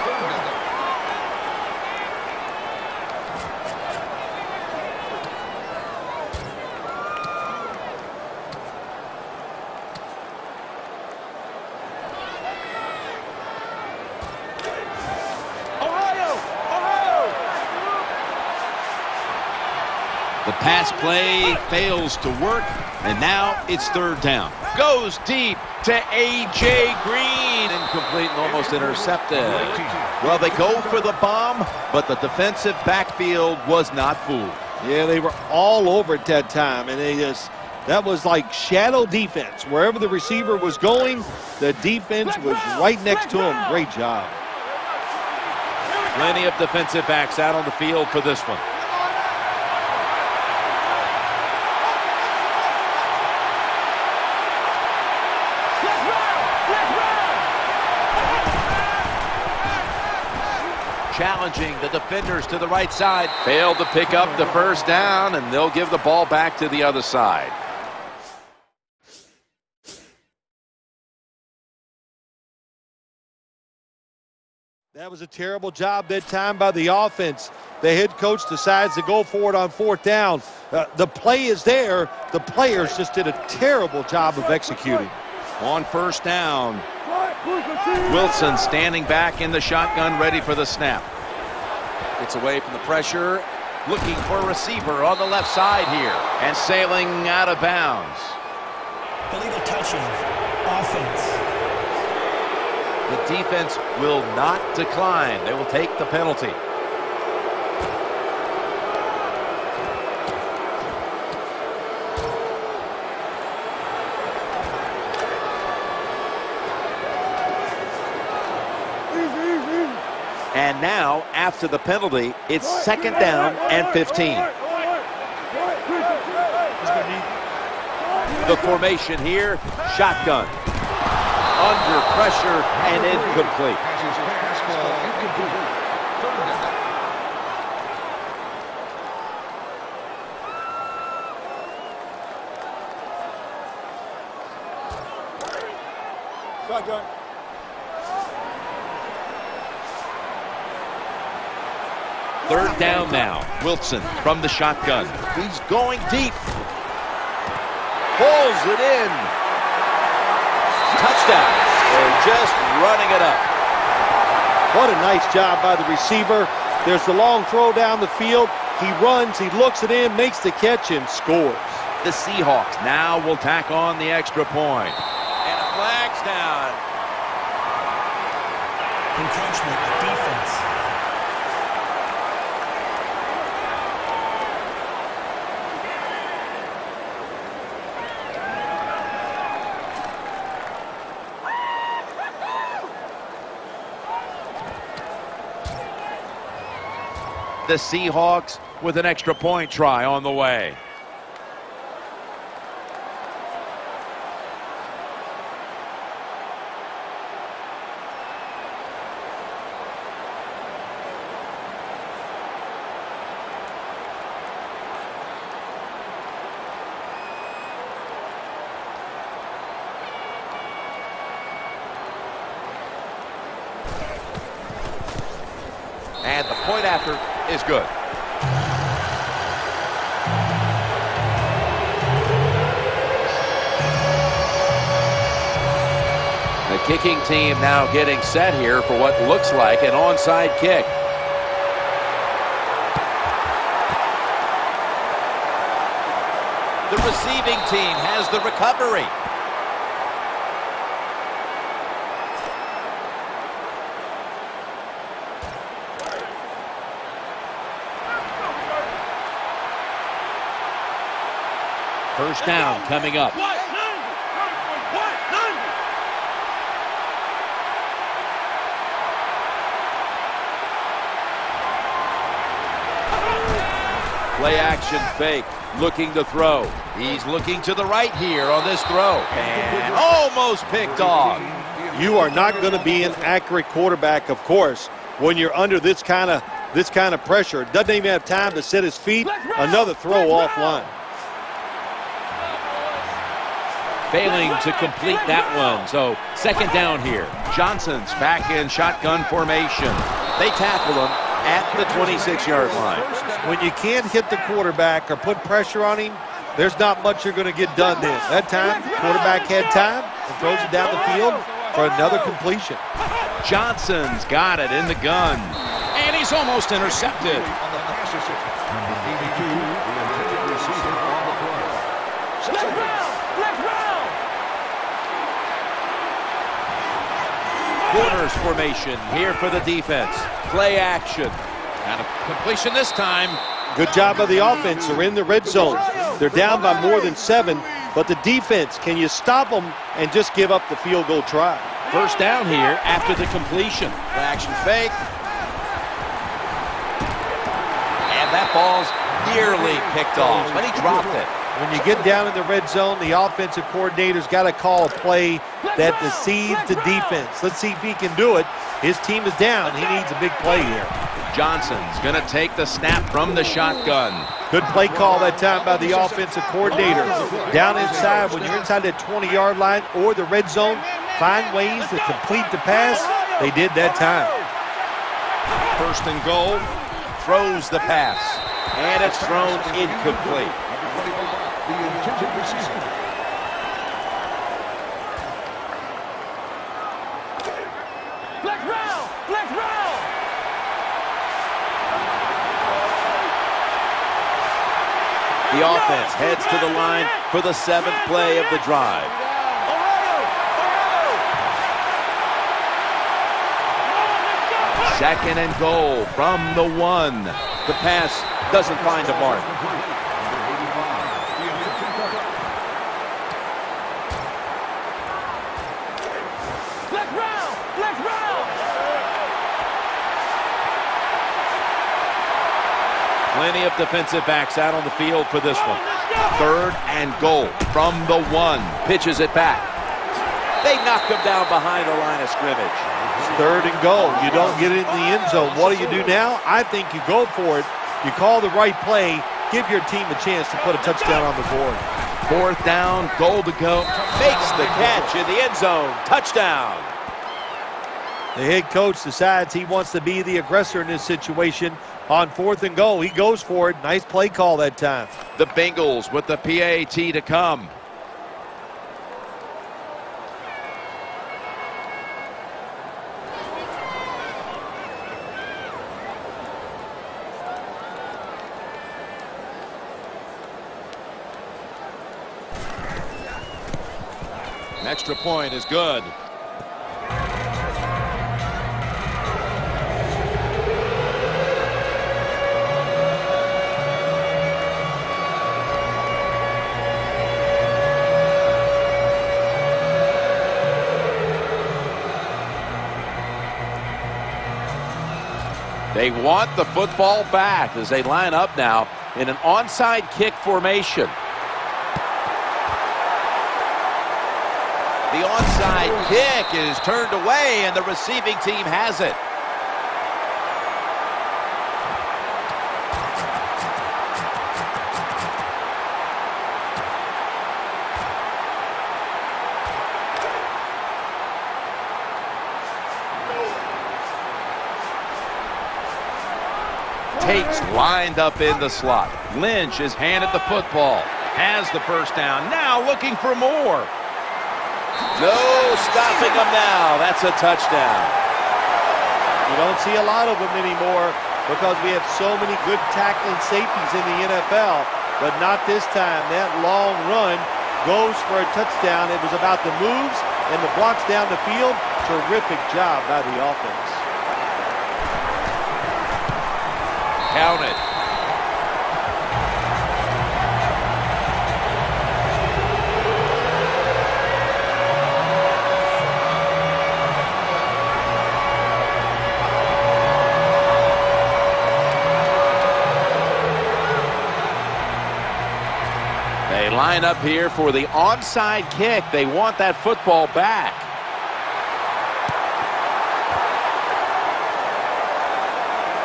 Third down.
Ohio! Ohio!
The pass play fails to work, and now it's third down. Goes deep to A.J. Green. Incomplete and almost intercepted. Well, they go for the bomb, but the defensive backfield was not fooled.
Yeah, they were all over it that time, and they just that was like shadow defense. Wherever the receiver was going, the defense was right next to him. Great job.
Plenty of defensive backs out on the field for this one. Challenging the defenders to the right side. Failed to pick up the first down, and they'll give the ball back to the other side.
That was a terrible job that time by the offense. The head coach decides to go for it on fourth down. Uh, the play is there. The players just did a terrible job of executing.
On first down, Wilson standing back in the shotgun, ready for the snap. Gets away from the pressure, looking for a receiver on the left side here, and sailing out of bounds.
Illegal touching. Offense.
The defense will not decline. They will take the penalty. Now, after the penalty, it's second down and 15. The formation here, shotgun. Under pressure and incomplete.
Passes fastball incomplete. Third down.
Third down now. Wilson from the shotgun. He's going deep. Pulls it in. Touchdown. They're just running it up.
What a nice job by the receiver. There's the long throw down the field. He runs, he looks it in, makes the catch, and scores.
The Seahawks now will tack on the extra point. And a flag's down.
Encroachment. Defense.
The Seahawks with an extra point try on the way. Kicking team now getting set here for what looks like an onside kick. The receiving team has the recovery. First down coming up. Play action fake, looking to throw. He's looking to the right here on this throw. And almost picked off.
You are not going to be an accurate quarterback, of course, when you're under this kind of this kind of pressure. Doesn't even have time to set his feet. Another throw offline.
Failing to complete that one. So second down here. Johnson's back in shotgun formation. They tackle him at the 26-yard line.
When you can't hit the quarterback or put pressure on him, there's not much you're going to get done then. That time, quarterback had time and throws it down the field for another completion.
Johnson's got it in the gun. And he's almost intercepted. Quarters formation here for the defense. Play action. And a completion this time.
Good job of the offense. They're in the red zone. They're down by more than seven, but the defense, can you stop them and just give up the field goal try?
First down here after the completion. Play action fake. And that ball's nearly picked off, but he dropped it.
When you get down in the red zone, the offensive coordinator's got to call a play that deceives the defense. Let's see if he can do it. His team is down. He needs a big play here.
Johnson's going to take the snap from the shotgun.
Good play call that time by the offensive coordinator. Down inside, when you're inside that 20-yard line or the red zone, find ways to complete the pass. They did that time.
First and goal. Throws the pass. And it's thrown incomplete.
The intended receiver.
Flex round! Flex round!
The offense heads to the line for the seventh play of the drive. Second and goal from the one. The pass doesn't find a mark. Plenty of defensive backs out on the field for this one. Third and goal from the one. Pitches it back. They knock him down behind the line of scrimmage.
Third and goal. You don't get it in the end zone. What do you do now? I think you go for it. You call the right play. Give your team a chance to put a touchdown on the board.
Fourth down, goal to go. Makes the catch in the end zone. Touchdown.
The head coach decides he wants to be the aggressor in this situation. On fourth and goal, he goes for it. Nice play call that time.
The Bengals with the PAT to come. An Extra point is good. They want the football back as they line up now in an onside kick formation. The onside kick is turned away and the receiving team has it. Lined up in the slot. Lynch is handed the football. Has the first down. Now looking for more. No stopping him now. That's a touchdown.
You don't see a lot of them anymore because we have so many good tackling safeties in the NFL, but not this time. That long run goes for a touchdown. It was about the moves and the blocks down the field. Terrific job by the offense.
Counted. They line up here for the onside kick. They want that football back.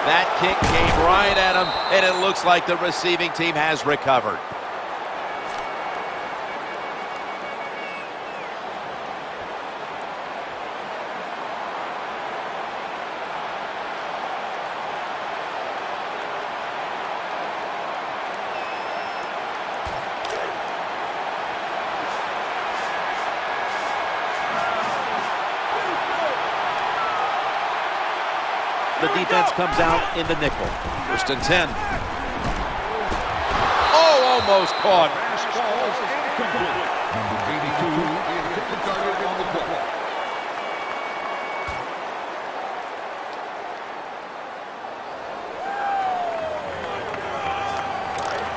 That kick came right at him, and it looks like the receiving team has recovered. The defense comes out in the nickel. First and 10. Oh, almost caught.
Pass falls incomplete. Number 82, the intended target on the play.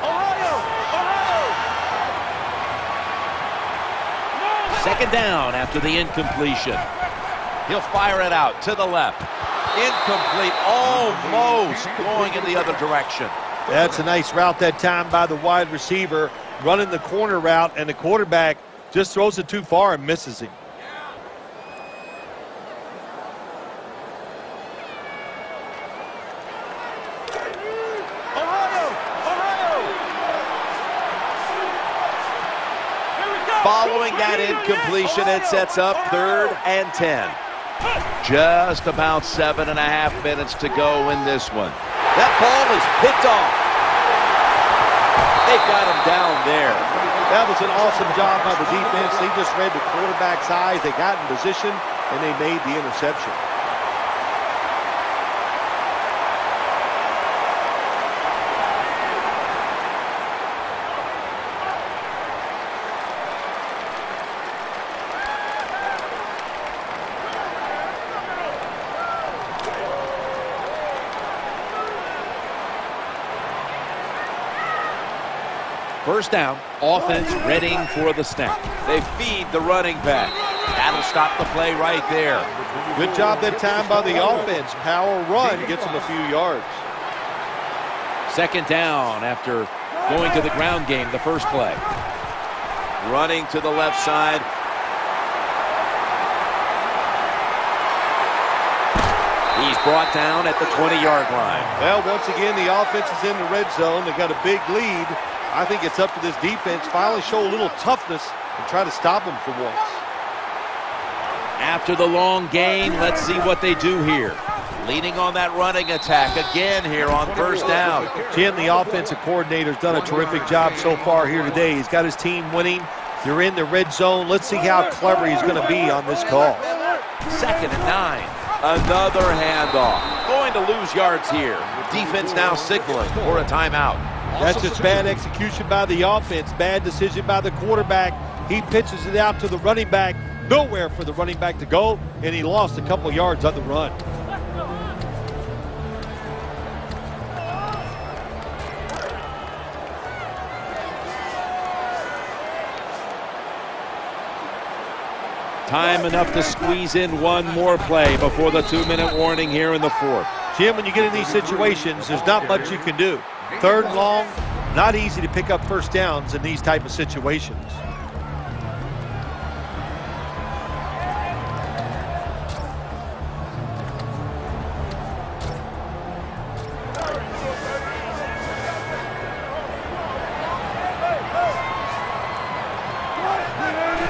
Ohio! Ohio!
Second down after the incompletion. He'll fire it out to the left. Incomplete, almost going in the other direction.
That's a nice route that time by the wide receiver, running the corner route, and the quarterback just throws it too far and misses him.
Ohio! Ohio! Here we go!
Following that incompletion, it sets up third and 10. Just about seven and a half minutes to go in this one. That ball is picked off. They've got him down there.
That was an awesome job by the defense. They just read the quarterback's eyes. They got in position, and they made the interception.
First down, offense readying for the snap. They feed the running back. That'll stop the play right there.
Good job that time by the offense. Power run gets them a few yards.
Second down after going to the ground game the first play. Running to the left side. He's brought down at the 20-yard line.
Well, once again, the offense is in the red zone. They've got a big lead. I think it's up to this defense finally show a little toughness and try to stop them for once.
After the long gain, let's see what they do here. Leading on that running attack again here on first down.
Jim, the offensive coordinator, has done a terrific job so far here today. He's got his team winning. You're in the red zone. Let's see how clever he's going to be on this call.
Second and nine. Another handoff. Going to lose yards here. Defense now signaling for a timeout.
That's just bad execution by the offense. Bad decision by the quarterback. He pitches it out to the running back. Nowhere for the running back to go, and he lost a couple yards on the run.
Time enough to squeeze in one more play before the two-minute warning here in the fourth.
Jim, when you get in these situations, there's not much you can do. Third and long, not easy to pick up first downs in these type of situations.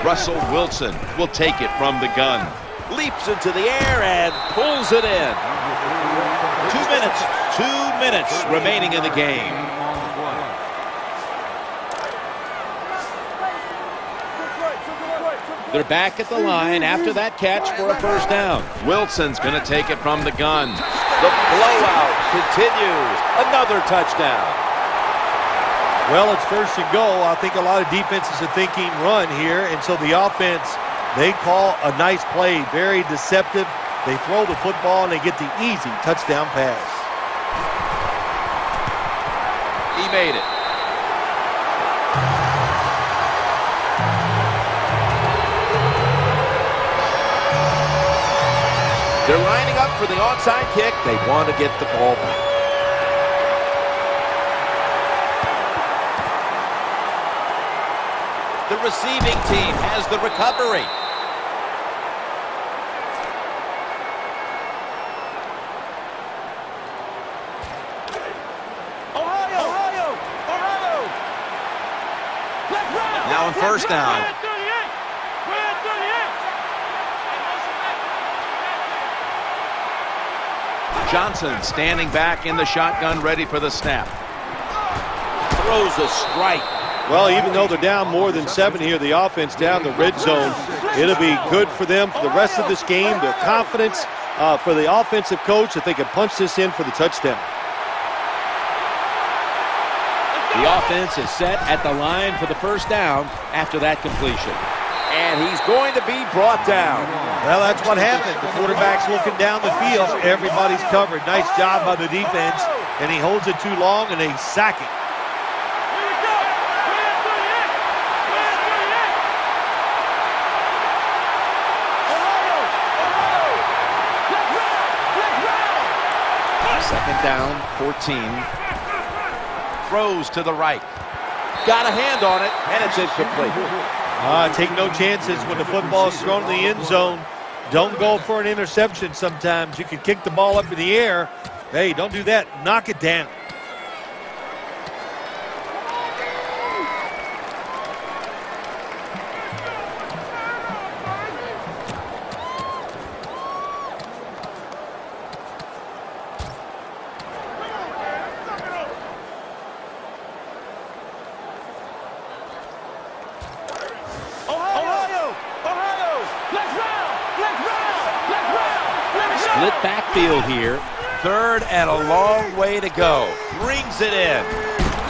Russell Wilson will take it from the gun. Leaps into the air and pulls it in. Two minutes, two minutes remaining in the game. They're back at the line after that catch for a first down. Wilson's going to take it from the gun. The blowout continues. Another touchdown.
Well, it's first and goal. I think a lot of defenses are thinking run here, and so the offense, they call a nice play, very deceptive. They throw the football, and they get the easy touchdown pass.
He made it. They're lining up for the onside kick. They want to get the ball back. The receiving team has the recovery.
Ohio! Ohio! Ohio! Left round!
Now on first down.
Red 38! Red 38!
Johnson standing back in the shotgun, ready for the snap. Throws a strike.
Well, even though they're down more than seven here, the offense down the red zone, it'll be good for them for the rest of this game. Their confidence uh, for the offensive coach that they can punch this in for the touchdown.
The offense is set at the line for the first down after that completion. And he's going to be brought down.
Well, that's what happened. The quarterback's looking down the field. Everybody's covered. Nice job by the defense. And he holds it too long, and they sack it.
Here we go! Red 38! Red 38! Ohio! Ohio! Left round! Left round!
Second down, 14. Throws to the right. Got a hand on it, and it's incomplete.
Uh, take no chances when the football is thrown in the end zone. Don't go for an interception sometimes. You can kick the ball up in the air. Hey, don't do that. Knock it down.
Way to go. Brings it in.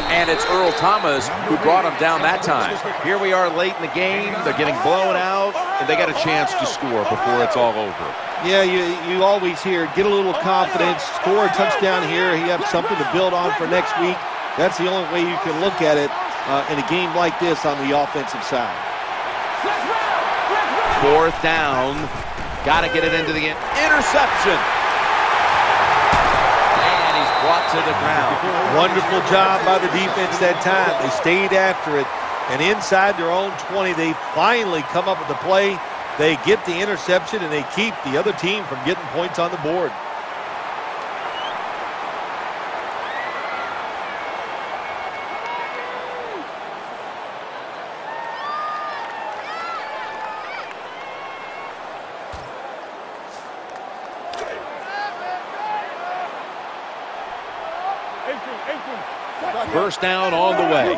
And it's Earl Thomas who brought him down that time. Here we are late in the game. They're getting blown out, and they got a chance to score before it's all over.
Yeah, you, you always hear, get a little confidence, score a touchdown here. You have something to build on for next week. That's the only way you can look at it uh, in a game like this on the offensive side.
Fourth down. Got to get it into the end. Interception. To the ground.
Wonderful job by the defense that time. They stayed after it. And inside their own 20, they finally come up with the play. They get the interception, and they keep the other team from getting points on the board.
First down on the way.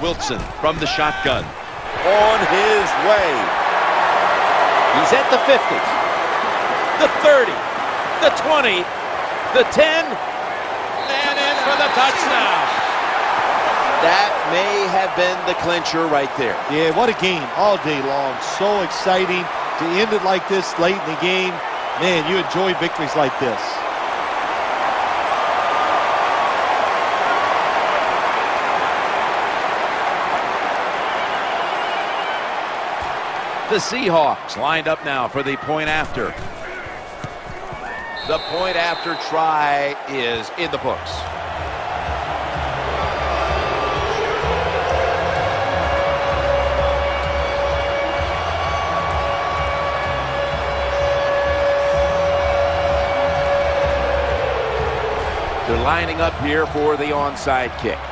Wilson from the shotgun. On his way. He's at the 50, the 30, the 20, the 10, and in for the touchdown. That may have been the clincher right there.
Yeah, what a game all day long. So exciting to end it like this late in the game. Man, you enjoy victories like this.
The Seahawks lined up now for the point after. The point after try is in the books. They're lining up here for the onside kick.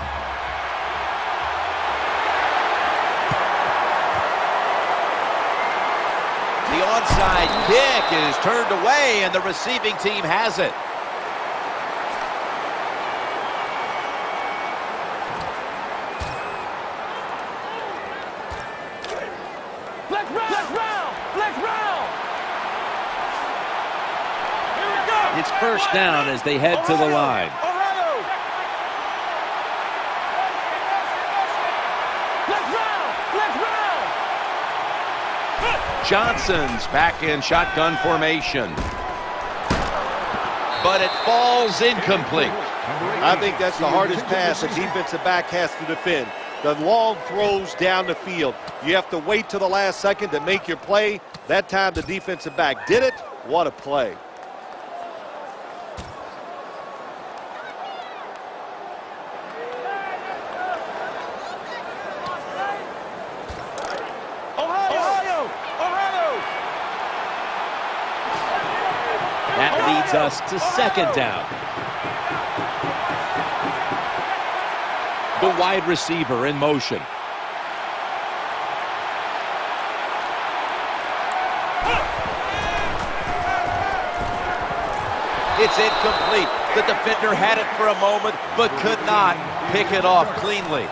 Is turned away, and the receiving team has it. It's first down as they head to the line. Johnson's back in shotgun formation. But it falls incomplete.
I think that's the hardest pass a defensive back has to defend. The long throws down the field. You have to wait to the last second to make your play. That time the defensive back did it. What a play.
Ohio! Ohio!
That leads us to second down. The wide receiver in motion. It's incomplete. The defender had it for a moment, but could not pick it off cleanly.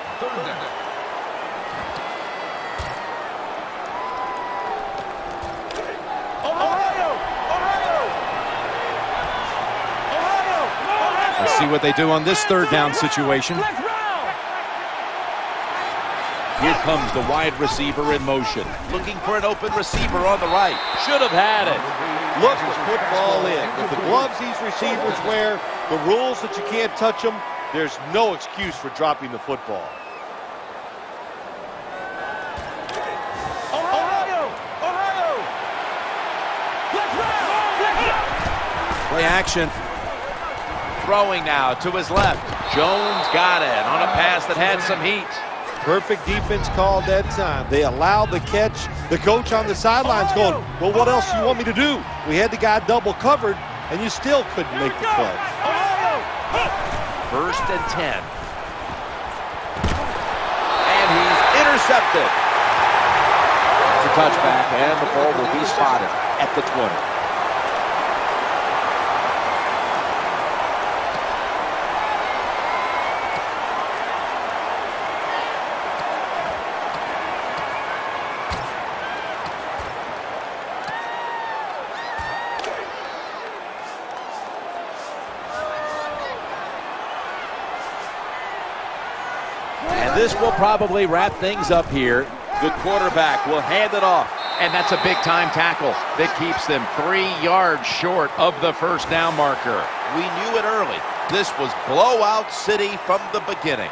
See what they do on this third down situation.
Here comes the wide receiver in motion. Looking for an open receiver on the right. Should have had it.
Look the football in. With the gloves these receivers wear, the rules that you can't touch them, there's no excuse for dropping the football.
Ohio! Ohio! Flex round! Flex round!
Play action.
Throwing now to his left. Jones got it on a pass that had some heat.
Perfect defense call that time. They allowed the catch. The coach on the sidelines going, well, what else do you want me to do? We had the guy double covered, and you still couldn't make the play.
First and 10. And he's intercepted. It's a touchback, and the ball will be spotted at the 20. Probably wrap things up here. Good quarterback will hand it off. And that's a big-time tackle that keeps them three yards short of the first down marker. We knew it early. This was blowout city from the beginning.